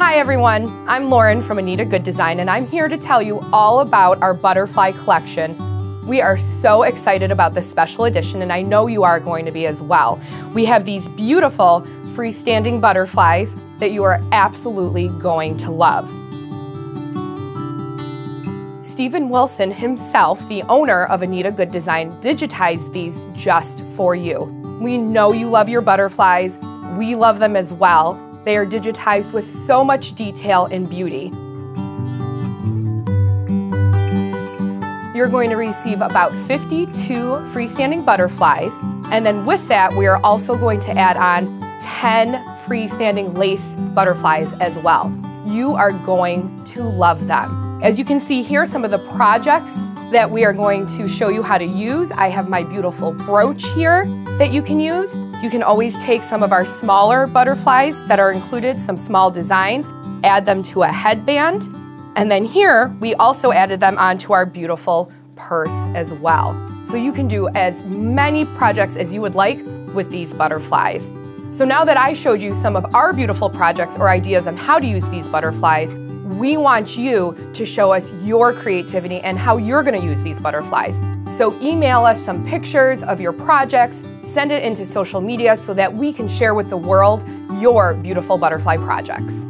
Hi everyone, I'm Lauren from Anita Goodesign and I'm here to tell you all about our butterfly collection. We are so excited about this special edition and I know you are going to be as well. We have these beautiful freestanding butterflies that you are absolutely going to love. Stephen Wilson himself, the owner of Anita Goodesign, digitized these just for you. We know you love your butterflies. We love them as well. They are digitized with so much detail and beauty. You're going to receive about 52 freestanding butterflies, and then with that, we are also going to add on 10 freestanding lace butterflies as well. You are going to love them. As you can see here, some of the projects that we are going to show you how to use. I have my beautiful brooch here that you can use. You can always take some of our smaller butterflies that are included, some small designs, add them to a headband. And then here, we also added them onto our beautiful purse as well. So you can do as many projects as you would like with these butterflies. So now that I showed you some of our beautiful projects or ideas on how to use these butterflies, we want you to show us your creativity and how you're going to use these butterflies. So email us some pictures of your projects, send it into social media so that we can share with the world your beautiful butterfly projects.